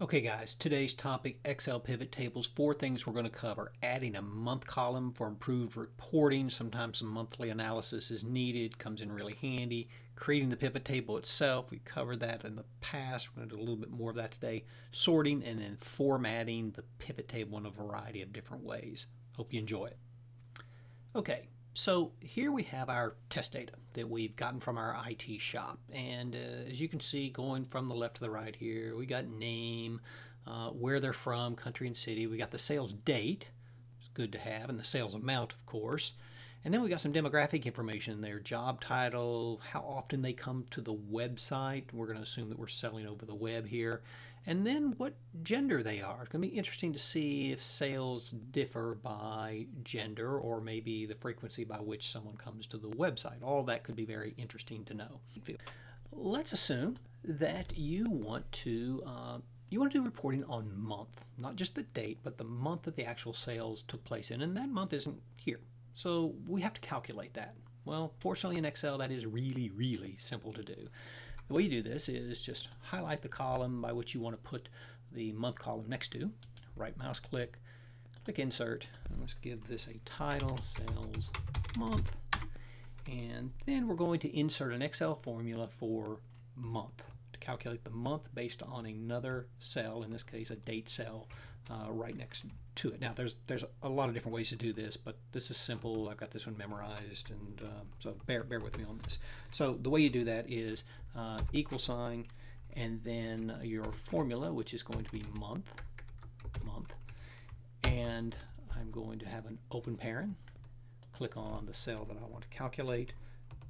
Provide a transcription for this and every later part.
Okay guys, today's topic, Excel pivot tables, four things we're going to cover. Adding a month column for improved reporting, sometimes some monthly analysis is needed, comes in really handy. Creating the pivot table itself, we covered that in the past, we're going to do a little bit more of that today. Sorting and then formatting the pivot table in a variety of different ways. Hope you enjoy it. Okay, so here we have our test data that we've gotten from our IT shop. And uh, as you can see, going from the left to the right here, we got name, uh, where they're from, country and city. We got the sales date, it's good to have, and the sales amount, of course. And then we got some demographic information there, job title, how often they come to the website. We're going to assume that we're selling over the web here. And then what gender they are. It's going to be interesting to see if sales differ by gender or maybe the frequency by which someone comes to the website. All that could be very interesting to know. Let's assume that you want to uh, you want to do reporting on month, not just the date, but the month that the actual sales took place in, and that month isn't here. So we have to calculate that. Well, fortunately in Excel, that is really, really simple to do. The way you do this is just highlight the column by which you want to put the month column next to, right mouse click, click insert, let's give this a title, sales month, and then we're going to insert an Excel formula for month to calculate the month based on another cell, in this case a date cell, uh, right next to it. Now there's there's a lot of different ways to do this, but this is simple. I've got this one memorized, and uh, so bear bear with me on this. So the way you do that is uh, equal sign, and then your formula, which is going to be month, month, and I'm going to have an open paren. Click on the cell that I want to calculate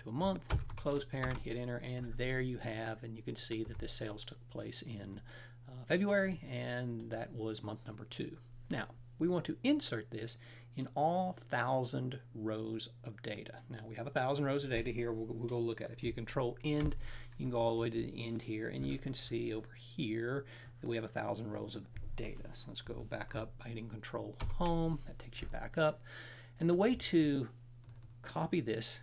to a month, close paren, hit enter, and there you have, and you can see that the sales took place in uh, February, and that was month number two. Now, we want to insert this in all thousand rows of data. Now, we have a thousand rows of data here. We'll, we'll go look at it. If you control end, you can go all the way to the end here, and you can see over here that we have a thousand rows of data. So let's go back up by hitting control home. That takes you back up. And the way to copy this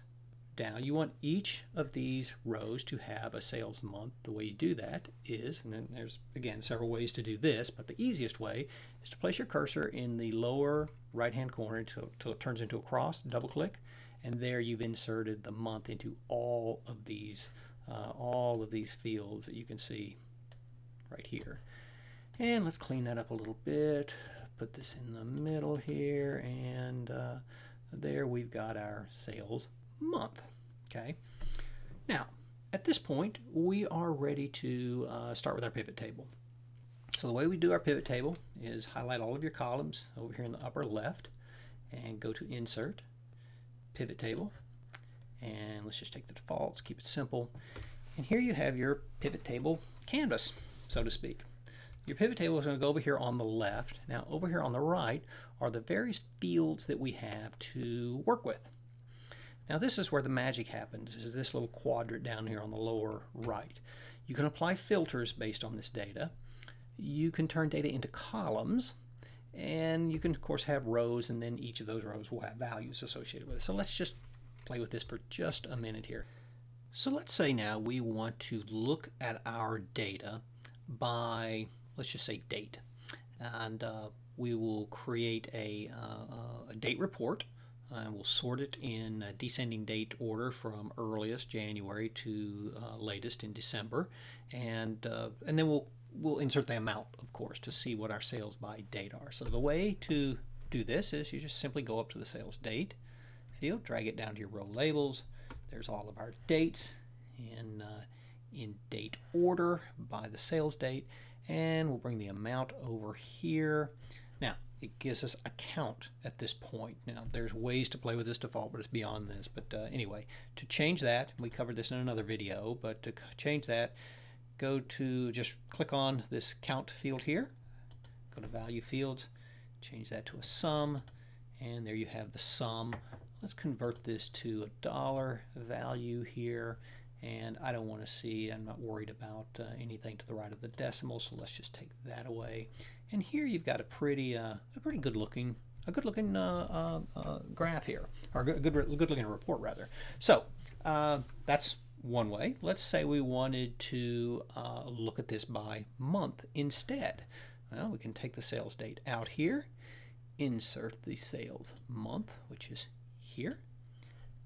down. You want each of these rows to have a sales month. The way you do that is, and then there's again several ways to do this, but the easiest way is to place your cursor in the lower right hand corner until, until it turns into a cross, double click, and there you've inserted the month into all of these uh, all of these fields that you can see right here. And let's clean that up a little bit. Put this in the middle here, and uh, there we've got our sales month. Okay. Now, at this point, we are ready to uh, start with our pivot table. So the way we do our pivot table is highlight all of your columns over here in the upper left and go to Insert, Pivot Table, and let's just take the defaults, keep it simple. And here you have your pivot table canvas, so to speak. Your pivot table is going to go over here on the left. Now over here on the right are the various fields that we have to work with. Now this is where the magic happens, is this little quadrant down here on the lower right. You can apply filters based on this data. You can turn data into columns, and you can of course have rows, and then each of those rows will have values associated with it. So let's just play with this for just a minute here. So let's say now we want to look at our data by, let's just say date. And uh, we will create a, uh, a date report and we'll sort it in descending date order from earliest January to uh, latest in December, and uh, and then we'll we'll insert the amount, of course, to see what our sales by date are. So the way to do this is you just simply go up to the sales date field, drag it down to your row labels. There's all of our dates in uh, in date order by the sales date, and we'll bring the amount over here. Now, it gives us a count at this point. Now, there's ways to play with this default, but it's beyond this. But uh, anyway, to change that, we covered this in another video, but to change that, go to just click on this count field here, go to value fields, change that to a sum, and there you have the sum. Let's convert this to a dollar value here, and I don't want to see, I'm not worried about uh, anything to the right of the decimal, so let's just take that away. And here you've got a pretty, uh, a pretty good looking, a good looking uh, uh, uh graph here, or a good, good, looking report rather. So that's one way. Let's say we wanted to look at this by month instead. Well, we can take the sales date out here, insert the sales month, which is here,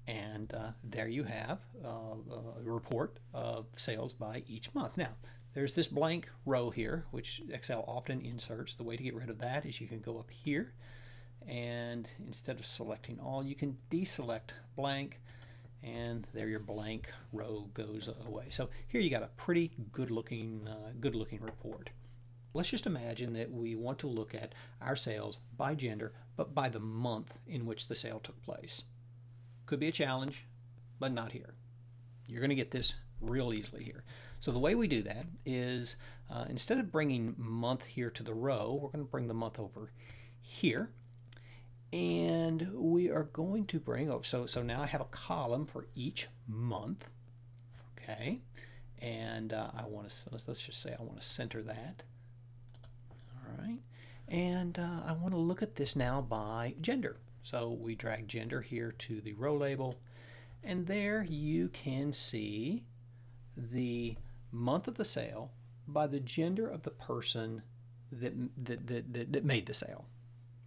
and uh, there you have uh, a report of sales by each month. Now, there's this blank row here, which Excel often inserts. The way to get rid of that is you can go up here, and instead of selecting all, you can deselect blank, and there your blank row goes away. So here you got a pretty good looking, uh, good looking report. Let's just imagine that we want to look at our sales by gender, but by the month in which the sale took place. Could be a challenge, but not here. You're going to get this real easily here. So the way we do that is uh, instead of bringing month here to the row, we're going to bring the month over here. And we are going to bring, oh, so, so now I have a column for each month. Okay. And uh, I want to, let's, let's just say I want to center that. All right. And uh, I want to look at this now by gender. So we drag gender here to the row label. And there you can see the month of the sale by the gender of the person that, that, that, that, that made the sale.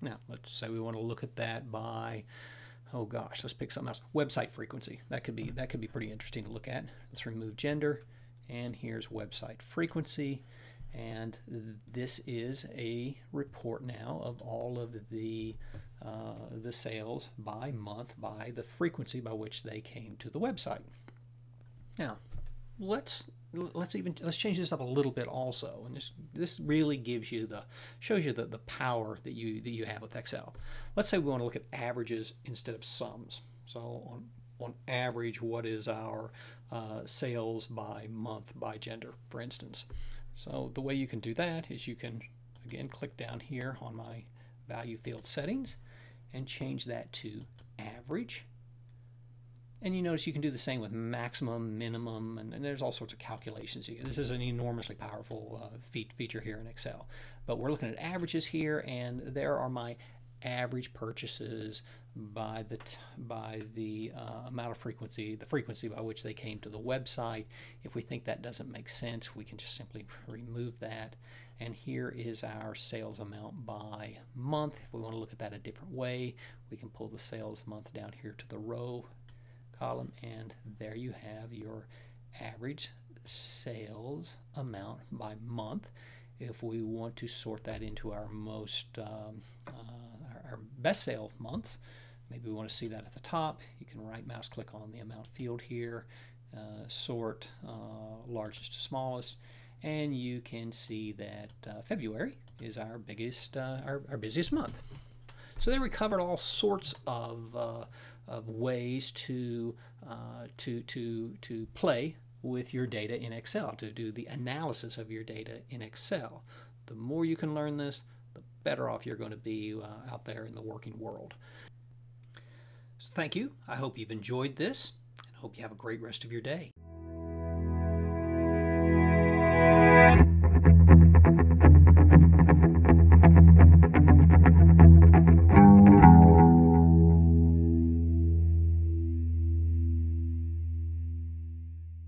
Now, let's say we want to look at that by, oh gosh, let's pick something else. Website frequency. That could be that could be pretty interesting to look at. Let's remove gender, and here's website frequency. And this is a report now of all of the uh, the sales by month by the frequency by which they came to the website. Now, let's let's even let's change this up a little bit also and this this really gives you the shows you the, the power that you that you have with excel. Let's say we want to look at averages instead of sums. So on on average what is our uh, sales by month by gender for instance? So the way you can do that is you can again click down here on my value field settings and change that to average and you notice you can do the same with maximum, minimum, and, and there's all sorts of calculations. This is an enormously powerful uh, fe feature here in Excel. But we're looking at averages here, and there are my average purchases by the by the uh, amount of frequency, the frequency by which they came to the website. If we think that doesn't make sense, we can just simply remove that. And here is our sales amount by month. If we want to look at that a different way, we can pull the sales month down here to the row column and there you have your average sales amount by month. If we want to sort that into our most um, uh, our, best sale months maybe we want to see that at the top. You can right mouse click on the amount field here uh, sort uh, largest to smallest and you can see that uh, February is our biggest uh, our, our busiest month so there we covered all sorts of uh, of ways to, uh, to, to, to play with your data in Excel, to do the analysis of your data in Excel. The more you can learn this, the better off you're going to be uh, out there in the working world. So thank you. I hope you've enjoyed this and hope you have a great rest of your day.